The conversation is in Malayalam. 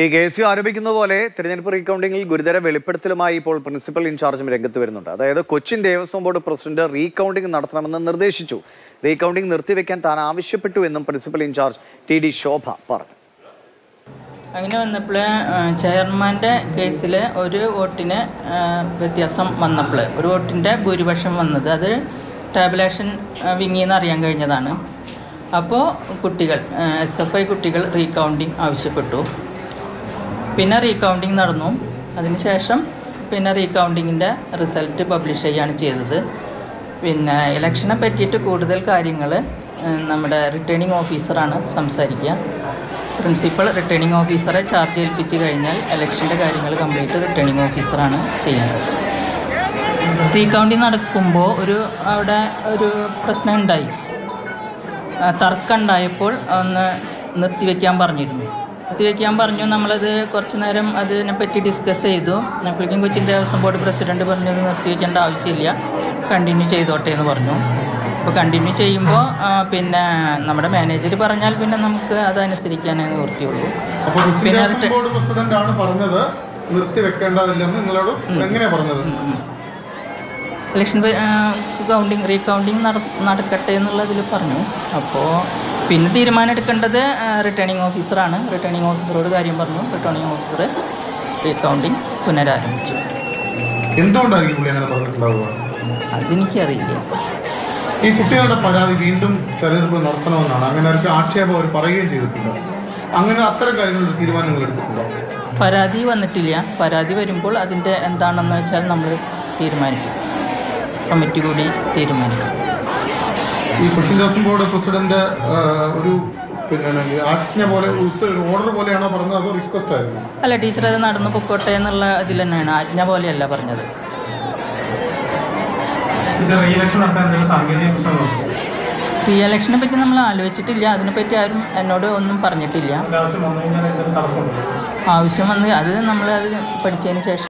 ഈ കെ എസ് യു ആരോപിക്കുന്ന പോലെ തിരഞ്ഞെടുപ്പ് റീകൗണ്ടിങ്ങിൽ ഗുരുതര വെളിപ്പെടുത്തലുമായി ഇപ്പോൾ പ്രിൻസിപ്പൽ ഇൻചാർജും രംഗത്ത് വരുന്നുണ്ട്. അതായത് Cochin Devaswom board president recounting നടത്തണമെന്ന് നിർദ്ദേശിച്ചു. റീകൗണ്ടിംഗ് നിർത്തിവെക്കാൻ താൻ ആവശ്യപ്പെട്ടു എന്നും principal incharge T D Shobha പറഞ്ഞു. അങ്ങനെ വന്നപ്പോൾ ചെയർമാന്റെ കേസിൽ ഒരു വോട്ടിന് വ്യത്യാസം വന്നപ്പോൾ ഒരു വോട്ടിന്റെ ഭൂരിപക്ഷം വന്നത് അത് ടാബുലേഷൻ വിങ്ങിയെന്ന് അറിയാൻ കഴിഞ്ഞതാണ്. അപ്പോൾ കുട്ടികൾ എസ് എഫ് ഐ കുട്ടികൾ റീകൗണ്ടിങ് ആവശ്യപ്പെട്ടു. പിന്നെ റീകൗണ്ടിങ് നടന്നു. അതിനുശേഷം പിന്നെ റീകൗണ്ടിങ്ങിന്റെ റിസൾട്ട് പബ്ലിഷ് ചെയ്യുകയാണ് ചെയ്തത്. പിന്നെ ഇലക്ഷനെ പറ്റിയിട്ട് കൂടുതൽ കാര്യങ്ങൾ നമ്മുടെ റിട്ടേണിംഗ് ഓഫീസറാണ് സംസാരിക്കുക. പ്രിൻസിപ്പൽ റിട്ടേണിംഗ് ഓഫീസറെ ചാർജ് ഏൽപ്പിച്ച് കഴിഞ്ഞാൽ ഇലക്ഷന്റെ കാര്യങ്ങൾ കംപ്ലീറ്റ് റിട്ടേണിംഗ് ഓഫീസറാണ് ചെയ്യുന്നത്. റീകൗണ്ടിങ് നടക്കുമ്പോൾ ഒരു അവിടെ ഒരു പ്രശ്നം ഉണ്ടായി. തർക്കം ഉണ്ടായപ്പോൾ ഒന്ന് നിർത്തിവെക്കാൻ പറഞ്ഞിരുന്നു. നിർത്തിവെക്കാൻ പറഞ്ഞു നമ്മളത് കുറച്ച് നേരം അതിനെപ്പറ്റി ഡിസ്കസ് ചെയ്തു. അപ്പോഴേക്കും കൊച്ചിൻ ദേവസ്വം ബോർഡ് പ്രസിഡന്റ് പറഞ്ഞത് നിർത്തി വയ്ക്കേണ്ട ആവശ്യമില്ല. കണ്ടിന്യൂ ചെയ്തോട്ടെ എന്ന് പറഞ്ഞു. അപ്പോൾ കണ്ടിന്യൂ ചെയ്യുമ്പോൾ പിന്നെ നമ്മുടെ മാനേജർ പറഞ്ഞാൽ പിന്നെ നമുക്ക് അതനുസരിക്കാനേ നിവൃത്തിയുള്ളൂ. അപ്പോൾ പിന്നെ ബോർഡ് പ്രസിഡന്റ് ആണ് പറഞ്ഞത് നിർത്തി വെക്കേണ്ടതില്ലെന്ന് നിങ്ങളോട് എങ്ങനെയാ പറഞ്ഞത്. ഇലക്ഷൻ കൗണ്ടിങ് റീകൗണ്ടിങ് നട നടക്കട്ടെ എന്നുള്ളതിൽ പറഞ്ഞു. അപ്പോൾ പിന്നെ തീരുമാനം എടുക്കേണ്ടത് റിട്ടേണിംഗ് ഓഫീസറാണ് റിട്ടേണിംഗ് ഓഫീസറോട് കാര്യം പറഞ്ഞു. റിട്ടേണിംഗ് ഓഫീസർ റീകൗണ്ടിങ് പുനരാരംഭിച്ചു. എന്തുകൊണ്ടായിരിക്കും പുള്ളി അങ്ങനെ പറഞ്ഞിട്ടുണ്ടാവുക? അതെനിക്കറിയില്ല. ഈ കുട്ടികളുടെ പരാതി വീണ്ടും തെരഞ്ഞെടുപ്പ് നടത്തണമെന്നാണ്. അങ്ങനെ ഒരു ആക്ഷേപം അവർ പറയുകയും ചെയ്തിട്ടുണ്ട്. അങ്ങനെ അത്തരം കാര്യങ്ങളിൽ തീരുമാനങ്ങൾ എടുത്തിട്ടുണ്ടോ? പരാതി വന്നിട്ടില്ല. പരാതി വരുമ്പോൾ അതിന്റെ എന്താണെന്ന് വെച്ചാൽ നമ്മൾ തീരുമാനിക്കും. കമ്മിറ്റി കൂടി തീരുമാനിക്കും. ഈ കൊച്ചിൻ ദേവസ്വം ബോർഡ് പ്രസിഡന്റ് ഒരു ആജ്ഞ പോലെ ഓർഡർ പോലെയാണോ പറഞ്ഞത്? അതോ റിക്വസ്റ്റ് ആയിരുന്നു? അല്ല ടീച്ചർ അത് നടന്നു പൊക്കോട്ടെ എന്നുള്ള ഇതിൽ തന്നെയാണ്. ആജ്ഞ പോലെയല്ല പറഞ്ഞത്. ഇത് എലക്ഷനെ പറ്റി നമ്മൾ ആലോചിച്ചിട്ടില്ല. അതിനെപ്പറ്റി ആരും എന്നോട് ഒന്നും പറഞ്ഞിട്ടില്ല. ആവശ്യം വന്ന് അത് നമ്മൾ അത് പഠിച്ചതിന് ശേഷം